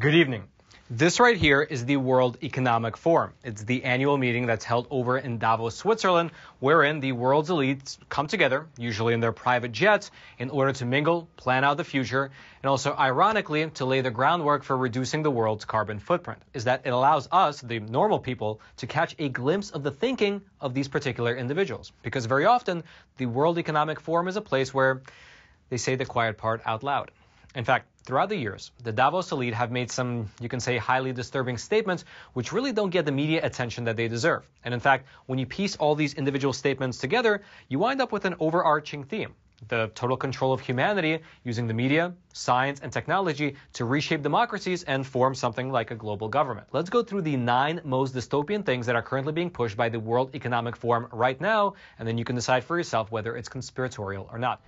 Good evening. This right here is the World Economic Forum. It's the annual meeting that's held over in Davos, Switzerland, wherein the world's elites come together, usually in their private jets, in order to mingle, plan out the future, and also, ironically, to lay the groundwork for reducing the world's carbon footprint. Is that it allows us, the normal people, to catch a glimpse of the thinking of these particular individuals. Because very often, the World Economic Forum is a place where they say the quiet part out loud. In fact, throughout the years, the Davos elite have made some, you can say, highly disturbing statements which really don't get the media attention that they deserve. And in fact, when you piece all these individual statements together, you wind up with an overarching theme. The total control of humanity using the media, science, and technology to reshape democracies and form something like a global government. Let's go through the nine most dystopian things that are currently being pushed by the World Economic Forum right now, and then you can decide for yourself whether it's conspiratorial or not.